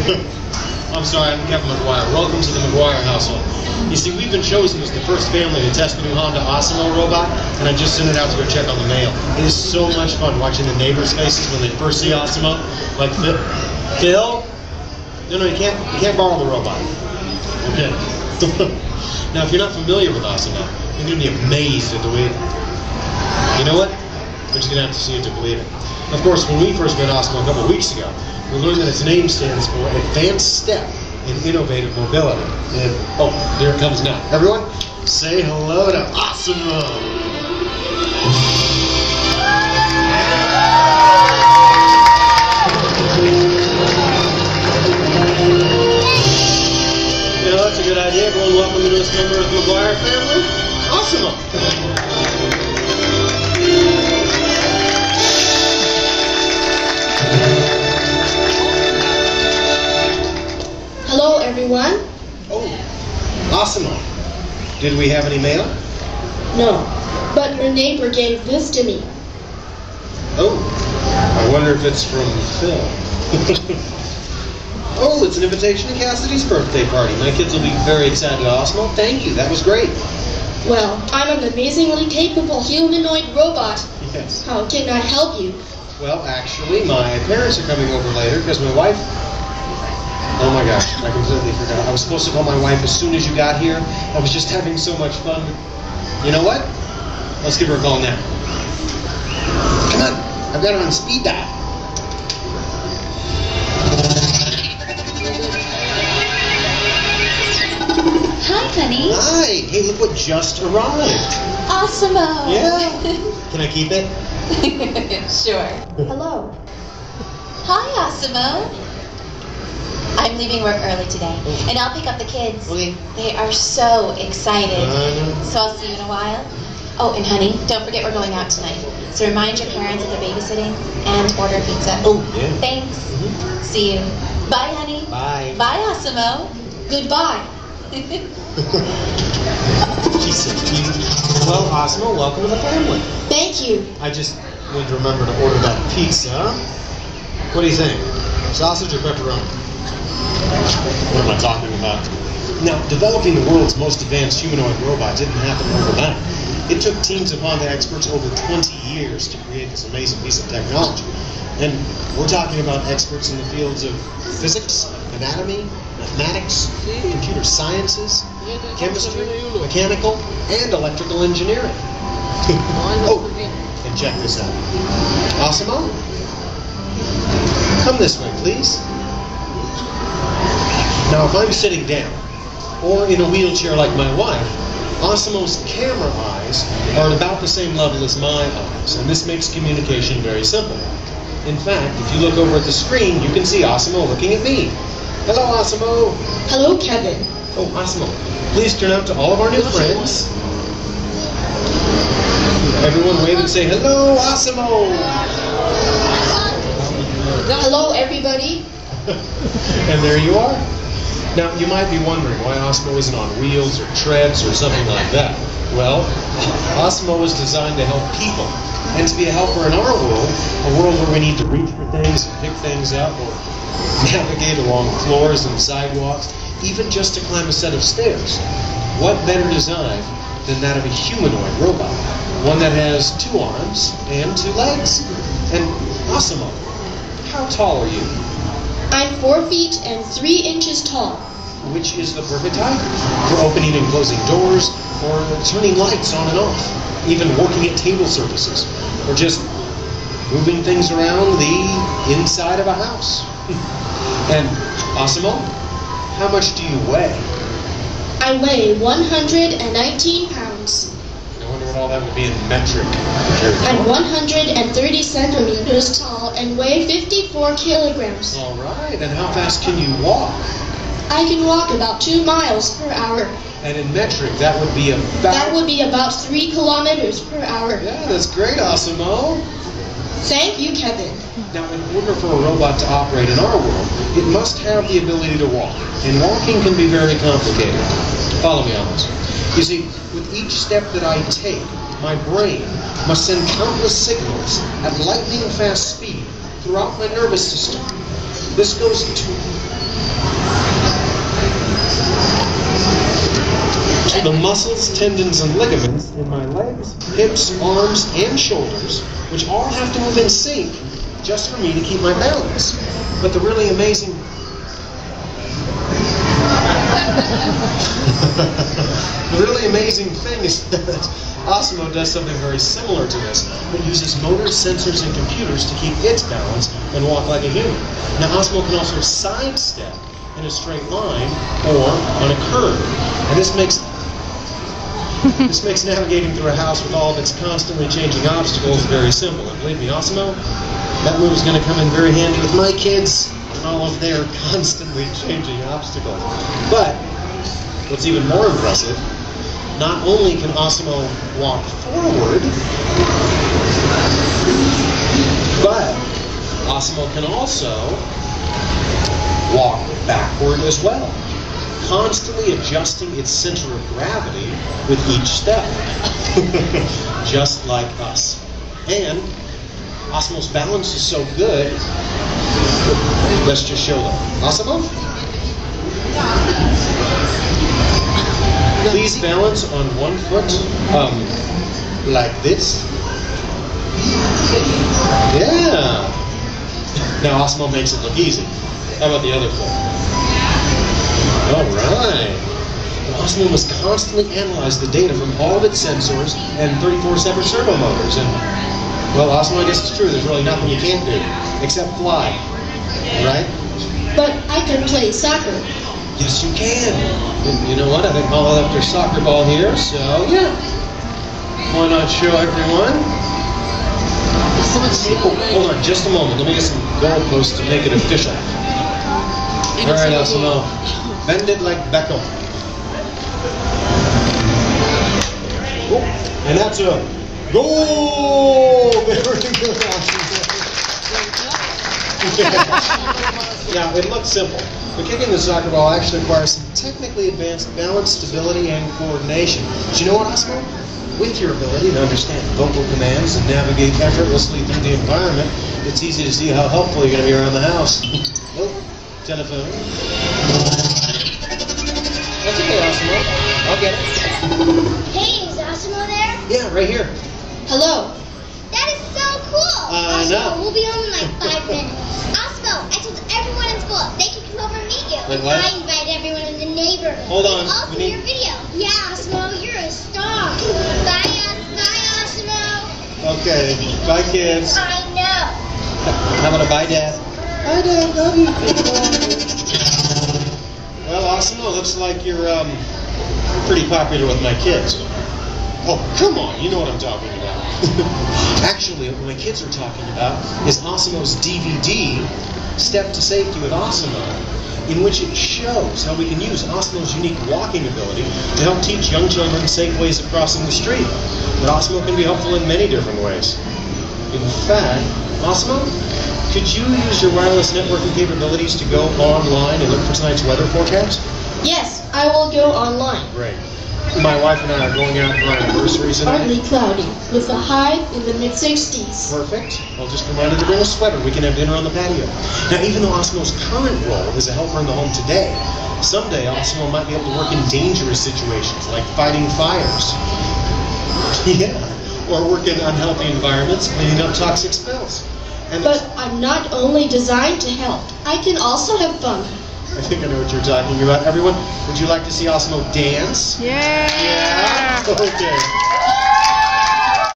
I'm sorry, I'm Kevin McGuire. Welcome to the McGuire household. You see, we've been chosen as the first family to test the new Honda ASIMO robot, and I just sent it out to go check on the mail. It is so much fun watching the neighbors' faces when they first see ASIMO. Like, Phil? Phil? No, no, you can't, you can't borrow the robot. Okay. now, if you're not familiar with ASIMO, you're going to be amazed at the way... You know what? We're just going to have to see it to believe it. Of course, when we first met ASIMO a couple weeks ago, we learned that its name stands for Advanced Step in Innovative Mobility. And, oh, there it comes now. Everyone, say hello to ASIMO. You that's a good idea. Everyone welcome the newest member of the McGuire family, ASIMO. ASIMO. Did we have any mail? No, but your neighbor gave this to me. Oh, I wonder if it's from Phil. oh, it's an invitation to Cassidy's birthday party. My kids will be very excited, ASIMO. Thank you, that was great. Well, I'm an amazingly capable humanoid robot. Yes. How can I help you? Well, actually, my parents are coming over later because my wife. Oh my gosh, I completely forgot. I was supposed to call my wife as soon as you got here. I was just having so much fun. You know what? Let's give her a call now. Come on, I've got her on speed dial. Hi, honey. Hi. Hey, look what just arrived. Awesome-o. Yeah. Can I keep it? sure. Hello. Hi, ASIMO. I'm leaving work early today, and I'll pick up the kids. Okay. They are so excited. So I'll see you in a while. Oh, and honey, don't forget we're going out tonight. So remind your parents that they're babysitting and order pizza. Oh, yeah. Thanks. Mhm. See you. Bye, honey. Bye. Bye, ASIMO. Goodbye. Well, ASIMO, welcome to the family. Thank you. I just need to remember to order that pizza. What do you think? Sausage or pepperoni? What am I talking about? Now, developing the world's most advanced humanoid robot didn't happen overnight. It took teams of Honda experts over 20 years to create this amazing piece of technology. And we're talking about experts in the fields of physics, anatomy, mathematics, computer sciences, chemistry, mechanical, and electrical engineering. oh, and check this out. ASIMO? Come this way, please. Now, if I'm sitting down, or in a wheelchair like my wife, ASIMO's camera eyes are at about the same level as my eyes, and this makes communication very simple. In fact, if you look over at the screen, you can see ASIMO looking at me. Hello, ASIMO. Hello, Kevin. Oh, ASIMO, please turn out to all of our new friends. Everyone wave and say, hello, ASIMO. Hello, everybody. and there you are. Now, you might be wondering why ASIMO isn't on wheels or treads or something like that. Well, ASIMO is designed to help people and to be a helper in our world, a world where we need to reach for things and pick things up or navigate along floors and sidewalks, even just to climb a set of stairs. What better design than that of a humanoid robot? One that has two arms and two legs. And ASIMO, how tall are you? I'm four feet and three inches tall. which is the perfect height for opening and closing doors, or turning lights on and off, even working at table services, or just moving things around the inside of a house. and ASIMO, how much do you weigh? I weigh 119 pounds. I wonder what all that would be in metric. I'm 130 centimeters tall and weigh 54 kilograms. All right, and how fast can you walk? I can walk about two miles per hour. And in metric, that would be about. That would be about three kilometers per hour. Yeah, that's great, ASIMO. Thank you, Kevin. Now, in order for a robot to operate in our world, it must have the ability to walk. And walking can be very complicated. Follow me on this. You see, with each step that I take, my brain must send countless signals at lightning fast speed throughout my nervous system. This goes to The muscles, tendons, and ligaments in my legs, hips, arms, and shoulders, which all have to move in sync just for me to keep my balance. But the really amazing the really amazing thing is that ASIMO does something very similar to this. It uses motors, sensors, and computers to keep its balance and walk like a human. Now, ASIMO can also sidestep in a straight line or on a curve. And this makes this makes navigating through a house with all of its constantly changing obstacles very simple. And believe me, ASIMO, that move is going to come in very handy with my kids and all of their constantly changing obstacles. But what's even more impressive, not only can ASIMO walk forward, but ASIMO can also walk backward as well, constantly adjusting its center of gravity with each step, just like us. And ASIMO's balance is so good, let's just show them. ASIMO? Please balance on one foot, um, like this. Yeah. Now ASIMO makes it look easy. How about the other foot? All right. And ASIMO must constantly analyze the data from all of its sensors and 34 separate servo motors. And well, ASIMO, I guess it's true. There's really nothing you can't do except fly, right? But I can play soccer. Yes, you can. And you know what? I think Mama left her soccer ball here, so yeah. Why not show everyone? Oh, hold on, just a moment. Let me get some goalposts to make it official. All right, ASIMO. Bend it like Beckham. Oh, and that's a goal! Very good, it looks simple, but kicking the soccer ball actually requires some technically advanced balance, stability, and coordination. But you know what, ASIMO? With your ability to understand vocal commands and navigate effortlessly through the environment, it's easy to see how helpful you're going to be around the house. oh, telephone. That's okay, ASIMO. I'll get it. Hey, is ASIMO there? Yeah, right here. Hello. That is so cool! I ASIMO, know. we'll be home in like five minutes. ASIMO, I told everyone in school they can come over and meet you. Wait, what? I invited everyone in the neighborhood. Hold on, They all we see need- your video. Yeah, ASIMO, you're a star. Bye, Os- bye, ASIMO. Okay, bye, kids. I know. How about a bye, Dad? Bye, Dad. Love you. Like you're um, pretty popular with my kids. Oh, come on, you know what I'm talking about. Actually, what my kids are talking about is ASIMO's DVD, Step to Safety with ASIMO, in which it shows how we can use ASIMO's unique walking ability to help teach young children safe ways of crossing the street. But ASIMO can be helpful in many different ways. In fact, ASIMO, could you use your wireless networking capabilities to go online and look for tonight's weather forecast? Yes, I will go online. Great. My wife and I are going out for our anniversary tonight. Partly cloudy, with a high in the mid 60s. Perfect. I'll just remind her to bring a sweater. We can have dinner on the patio. Now, even though ASIMO's current role is a helper in the home today, someday ASIMO might be able to work in dangerous situations like fighting fires. Yeah. Or work in unhealthy environments, cleaning up toxic spills. And But I'm not only designed to help, I can also have fun. I think I know what you're talking about. Everyone, would you like to see ASIMO dance? Yeah. Yeah? Okay.